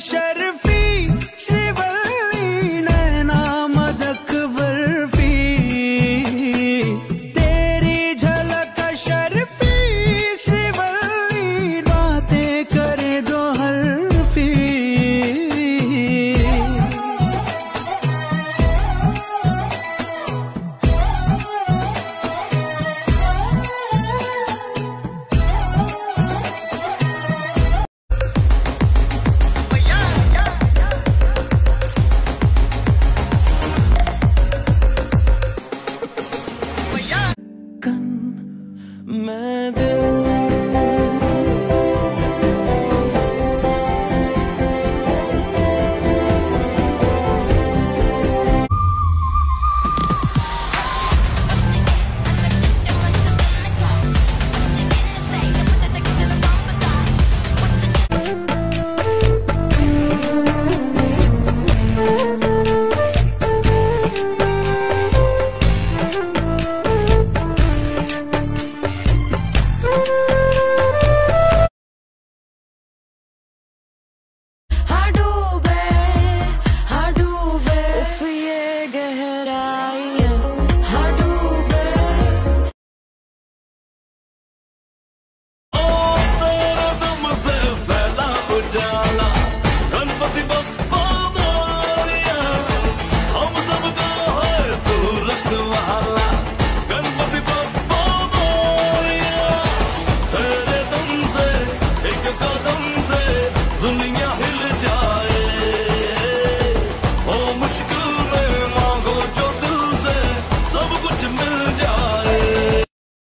special. Come